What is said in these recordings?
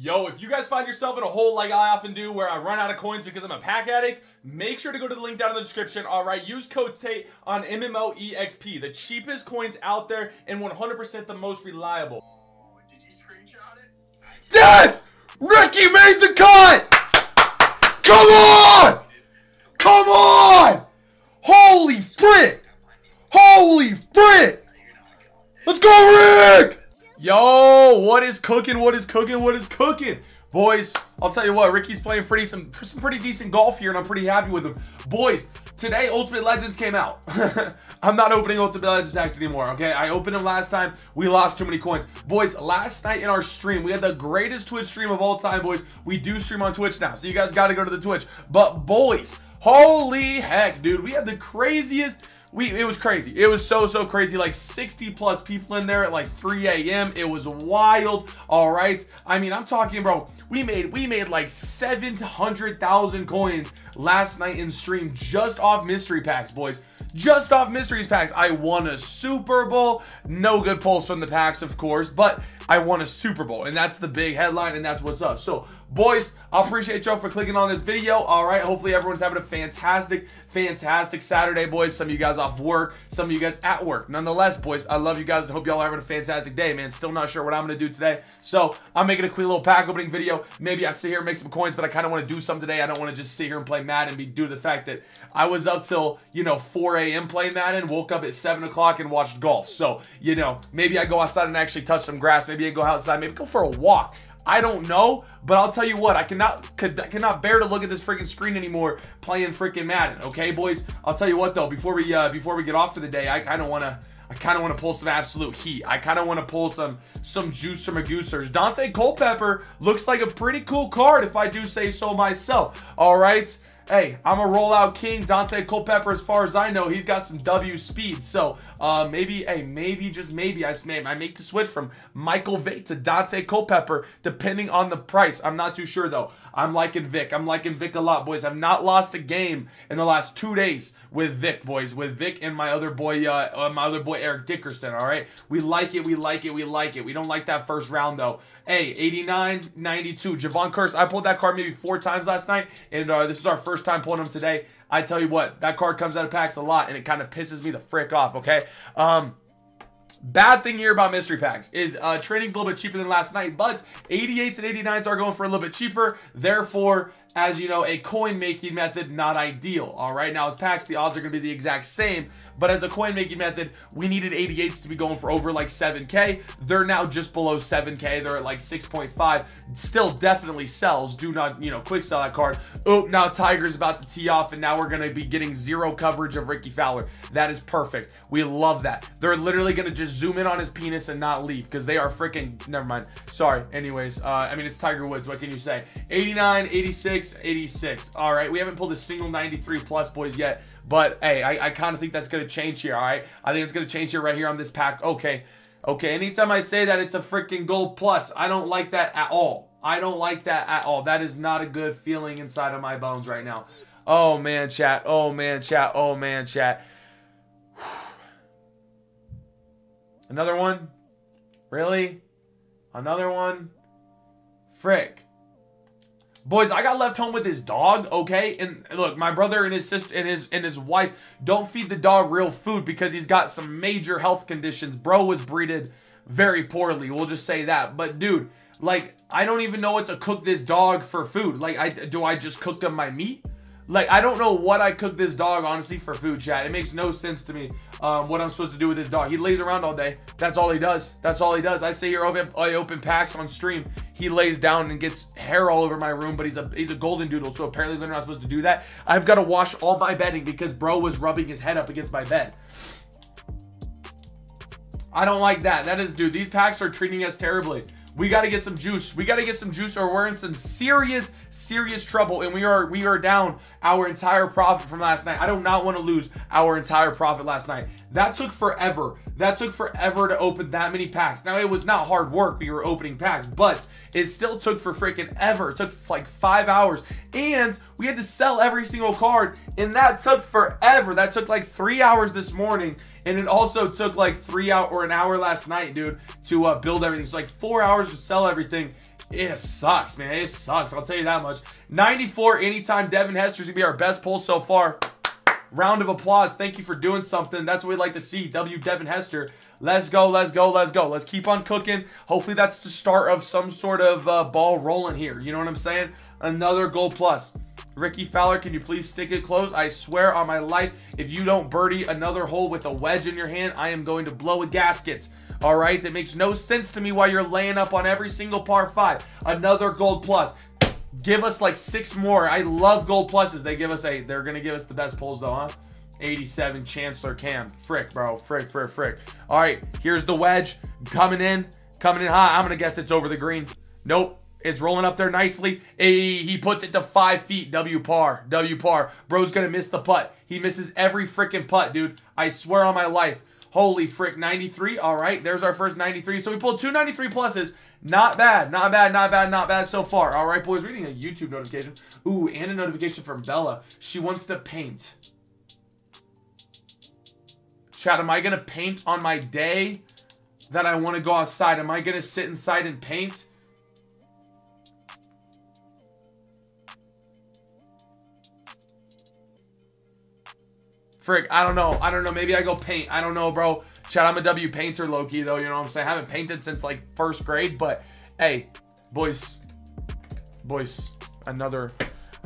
Yo, if you guys find yourself in a hole like I often do where I run out of coins because I'm a pack addict, make sure to go to the link down in the description. All right, use code TATE on MMOEXP, the cheapest coins out there and 100% the most reliable. Oh, did you screenshot it? Yes! Rickie made the cut! Come on! Come on! Holy frick! Holy frick! Let's go, Rick! Yo, what is cooking? What is cooking? What is cooking? Boys, I'll tell you what, Rickie's playing pretty some, some pretty decent golf here, and I'm pretty happy with him. Boys, today Ultimate Legends came out. I'm not opening Ultimate Legends packs anymore, okay? I opened them last time. We lost too many coins. Boys, last night in our stream, we had the greatest Twitch stream of all time, boys. We do stream on Twitch now, so you guys got to go to the Twitch. But boys, holy heck, dude, we had the craziest we it was crazy. It was so so crazy. Like 60 plus people in there at like 3 a.m. It was wild. All right. I mean, I'm talking, bro. We made we made like 700,000 coins last night in stream just off mystery packs, boys just off mysteries packs. I won a Super Bowl. No good pulls from the packs, of course, but I won a Super Bowl, and that's the big headline, and that's what's up. So, boys, I appreciate y'all for clicking on this video. All right, hopefully everyone's having a fantastic, fantastic Saturday, boys. Some of you guys off work, some of you guys at work. Nonetheless, boys, I love you guys and hope y'all are having a fantastic day, man. Still not sure what I'm going to do today, so I'm making a quick little pack opening video. Maybe I sit here and make some coins, but I kind of want to do something today. I don't want to just sit here and play Madden be due to the fact that I was up till, you know, 4 a.m. playing Madden, woke up at 7 o'clock and watched golf. So, you know, maybe I go outside and actually touch some grass. Maybe I go outside, maybe go for a walk. I don't know, but I'll tell you what, I cannot could, I cannot bear to look at this freaking screen anymore playing freaking Madden. Okay, boys. I'll tell you what though, before we uh, before we get off for the day, I kind of want to I kind of want to pull some absolute heat. I kind of want to pull some some juice from a goosers. Daunte Culpepper looks like a pretty cool card if I do say so myself. All right. Hey, I'm a rollout king. Daunte Culpepper, as far as I know, he's got some W speed. So uh, maybe, hey, maybe, just maybe, I, I make the switch from Michael Vick to Daunte Culpepper, depending on the price. I'm not too sure, though. I'm liking Vick. I'm liking Vick a lot, boys. I've not lost a game in the last two days with Vick, boys. With Vick and my other boy, uh, uh, my other boy, Eric Dickerson, all right? We like it. We like it. We like it. We don't like that first round, though. Hey, 89, 92. Jevon Kearse. I pulled that card maybe four times last night, and uh, this is our first time pulling them today. I tell you what, that card comes out of packs a lot, and it kind of pisses me the frick off, okay? Um, Bad thing here about mystery packs is uh, training's a little bit cheaper than last night, but 88s and 89s are going for a little bit cheaper. Therefore, as you know, a coin making method, not ideal. All right, now as packs, the odds are going to be the exact same, but as a coin making method, we needed 88s to be going for over like 7K. They're now just below 7K. They're at like 6.5. Still definitely sells. Do not, you know, quick sell that card. Oh, now Tiger's about to tee off, and now we're going to be getting zero coverage of Rickie Fowler. That is perfect. We love that. They're literally going to just zoom in on his penis and not leave because they are freaking, never mind. Sorry. Anyways, uh, I mean, it's Tiger Woods. What can you say? 89, 86, 86. All right. We haven't pulled a single 93 plus boys yet. But hey, I, I kind of think that's going to change here, all right? I think it's going to change here right here on this pack. Okay. Okay, anytime I say that, it's a freaking gold plus. I don't like that at all. I don't like that at all. That is not a good feeling inside of my bones right now. Oh, man, chat. Oh, man, chat. Oh, man, chat. Another one? Really? Another one? Frick. Boys, I got left home with his dog, okay? And look, my brother and his sister and his and his wife don't feed the dog real food because he's got some major health conditions. Bro was breeded very poorly. We'll just say that. But dude, like I don't even know what to cook this dog for food. Like I do I just cook him my meat? Like, I don't know what I cook this dog, honestly, for food, chat. It makes no sense to me um, what I'm supposed to do with this dog. He lays around all day. That's all he does. That's all he does. I say here, open, I open packs on stream. He lays down and gets hair all over my room, but he's a he's a golden doodle, so apparently they're not supposed to do that. I've got to wash all my bedding because bro was rubbing his head up against my bed. I don't like that. That is, dude, these packs are treating us terribly. We got to get some juice. We got to get some juice or we're in some serious, serious trouble. And we are we are down our entire profit from last night. I do not want to lose our entire profit last night. That took forever. That took forever to open that many packs. Now, it was not hard work. We were opening packs, but it still took for freaking ever. It took like five hours. And we had to sell every single card. And that took forever. That took like three hours this morning. And it also took like three out or an hour last night, dude, to uh, build everything. So like four hours to sell everything. It sucks, man. It sucks. I'll tell you that much. 94 anytime Devin Hester's to be our best pull so far. Round of applause. Thank you for doing something. That's what we'd like to see. W. Devin Hester. Let's go, let's go, let's go. Let's keep on cooking. Hopefully that's the start of some sort of uh, ball rolling here. You know what I'm saying? Another gold plus. Rickie Fowler, can you please stick it close? I swear on my life, if you don't birdie another hole with a wedge in your hand, I am going to blow a gasket. All right, it makes no sense to me why you're laying up on every single par five. Another gold plus. Give us like six more. I love gold pluses. They give us a, they're going to give us the best pulls though, huh? 87 Chancellor Kam. Frick, bro. Frick, frick, frick. All right, here's the wedge. Coming in. Coming in hot. I'm going to guess it's over the green. Nope. It's rolling up there nicely. He puts it to five feet. W par. W par. Bro's going to miss the putt. He misses every freaking putt, dude. I swear on my life. Holy frick. 93. All right, there's our first 93. So we pulled two 93 pluses. Not bad, not bad, not bad, not bad so far. All right, boys, reading a YouTube notification. Ooh, and a notification from Bella. She wants to paint. Chad, am I going to paint on my day that I want to go outside? Am I going to sit inside and paint? Frick, I don't know. I don't know. Maybe I go paint. I don't know, bro. Chad, I'm a W painter, Loki, though. You know what I'm saying? I haven't painted since, like, first grade. But, hey, boys. Boys, another...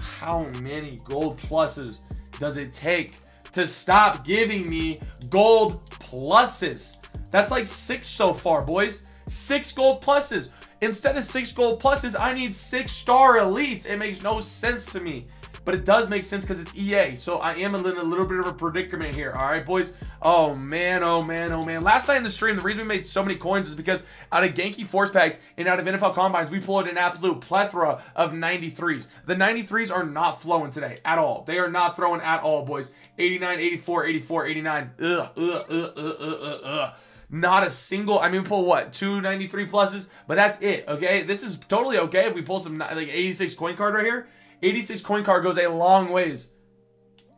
How many gold pluses does it take to stop giving me gold pluses? That's like six so far, boys. Six gold pluses. Instead of six gold pluses, I need six star elites. It makes no sense to me but it does make sense because it's EA. So I am in a little bit of a predicament here. All right, boys. Oh, man. Oh, man. Oh, man. Last night in the stream, the reason we made so many coins is because out of Genki Force Packs and out of NFL Combines, we pulled an absolute plethora of 93s. The 93s are not flowing today at all. They are not throwing at all, boys. 89, 84, 84, 89. Ugh, ugh, ugh, ugh, ugh, ugh. Not a single, I mean, pull what, two 93 pluses? But that's it, okay? This is totally okay if we pull some, like, 86 coin card right here. 86 coin card goes a long ways.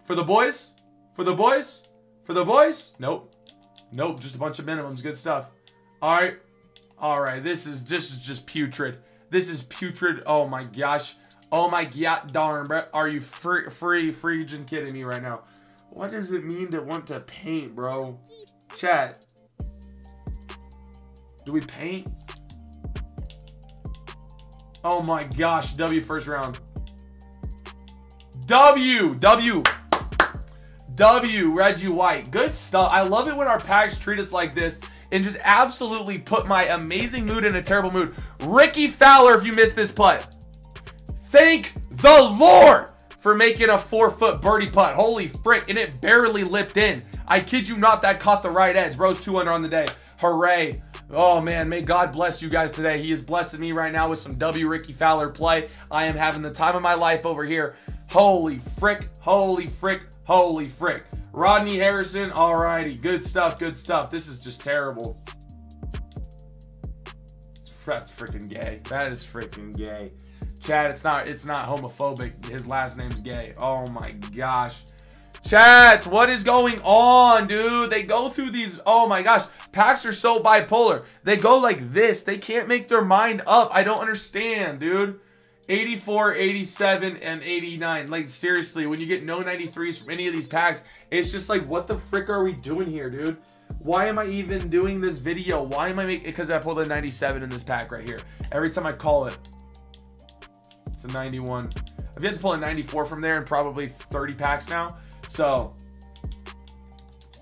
For the boys? For the boys? For the boys? Nope. Nope, just a bunch of minimums. Good stuff. All right. All right, this is this is just putrid. This is putrid. Oh my gosh. Oh my god darn, bro. Are you free free freaking kidding me right now? What does it mean to want to paint, bro? Chat. Do we paint? Oh my gosh, W first round. W, W, W, Reggie White. Good stuff. I love it when our packs treat us like this and just absolutely put my amazing mood in a terrible mood. Rickie Fowler, if you missed this putt. Thank the Lord for making a four-foot birdie putt. Holy frick, and it barely lipped in. I kid you not, that caught the right edge. Bro's 200 on the day. Hooray. Oh, man, may God bless you guys today. He is blessing me right now with some W Rickie Fowler play. I am having the time of my life over here. Holy frick, holy frick, holy frick. Rodney Harrison, alrighty. Good stuff, good stuff. This is just terrible. That's freaking gay. That is freaking gay. Chad, it's not it's not homophobic. His last name's gay. Oh my gosh. Chat, what is going on, dude? They go through these, oh my gosh, packs are so bipolar. They go like this. They can't make their mind up. I don't understand, dude. 84, 87, and 89. Like, seriously, when you get no 93s from any of these packs, it's just like, what the frick are we doing here, dude? Why am I even doing this video? Why am I making Because I pulled a 97 in this pack right here. Every time I call it, it's a 91. I've yet to pull a 94 from there in probably 30 packs now. So,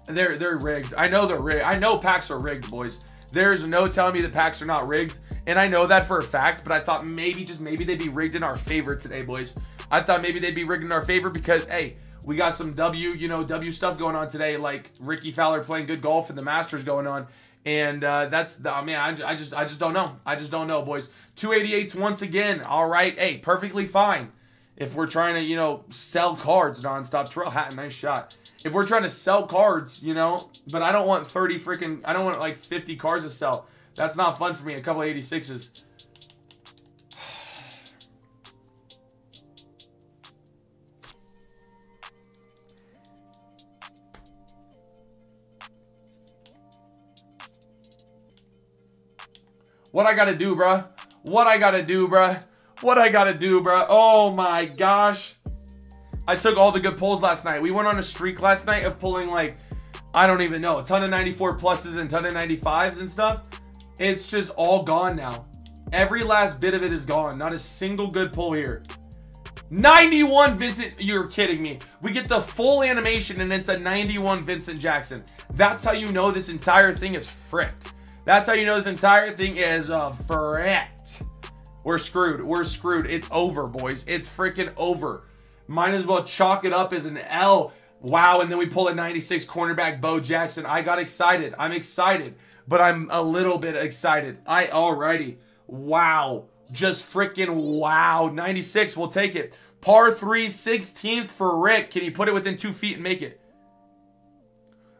they're, they're rigged. I know they're rigged. I know packs are rigged, boys. There's no telling me that packs are not rigged. And I know that for a fact, but I thought maybe, just maybe they'd be rigged in our favor today, boys. I thought maybe they'd be rigged in our favor because, hey, we got some W, you know, W stuff going on today, like Rickie Fowler playing good golf and the Masters going on. And uh, that's, the, I mean, I, I just I just don't know. I just don't know, boys. 288s once again. All right. Hey, perfectly fine. If we're trying to, you know, sell cards nonstop. Tyrrell Hatton, nice shot. If we're trying to sell cards, you know, but I don't want 30 freaking, I don't want like 50 cards to sell. That's not fun for me. A couple 86s. What I gotta do, bruh? What I gotta do, bruh? What I gotta do, bruh? Oh my gosh. I took all the good pulls last night. We went on a streak last night of pulling like, I don't even know, a ton of 94 pluses and ton of 95s and stuff. It's just all gone now. Every last bit of it is gone. Not a single good pull here. 91 Vincent, you're kidding me. We get the full animation and it's a 91 Vincent Jackson. That's how you know this entire thing is fricked. That's how you know this entire thing is uh, fricked. We're screwed. We're screwed. It's over, boys. It's freaking over. Might as well chalk it up as an L. Wow, and then we pull a 96 cornerback Bo Jackson. I got excited. I'm excited, but I'm a little bit excited. I alrighty. Wow. Just freaking wow. 96, we'll take it. Par 3, 16th for Rick. Can you put it within two feet and make it?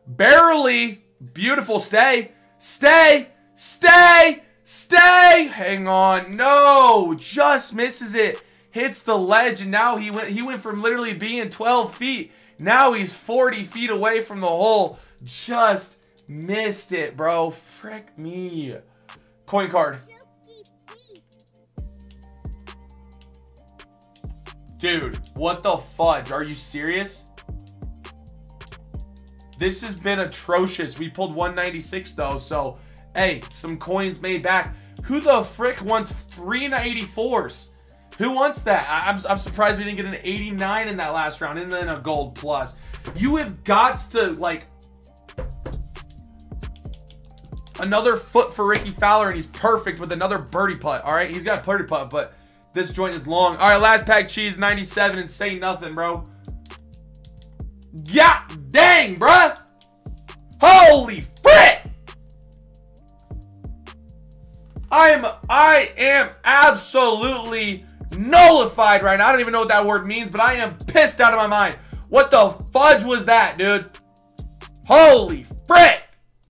Barely. Beautiful. Stay. Stay. Stay. Stay. Hang on. No. Just misses it. Hits the ledge, and now he went he went from literally being 12 feet. Now he's 40 feet away from the hole. Just missed it, bro. Frick me. Coin card. Dude, what the fudge? Are you serious? This has been atrocious. We pulled 196 though, so hey, some coins made back. Who the frick wants 394s? Who wants that? I am I'm surprised we didn't get an 89 in that last round and then a gold plus. You have got to, like, another foot for Rickie Fowler, and he's perfect with another birdie putt. All right, he's got a birdie putt, but this joint is long. All right, last pack cheese, 97, and say nothing, bro. Yeah, dang, bruh. Holy frick! I am, I am absolutely nullified right now. I don't even know what that word means, but I am pissed out of my mind. What the fudge was that, dude? Holy frick!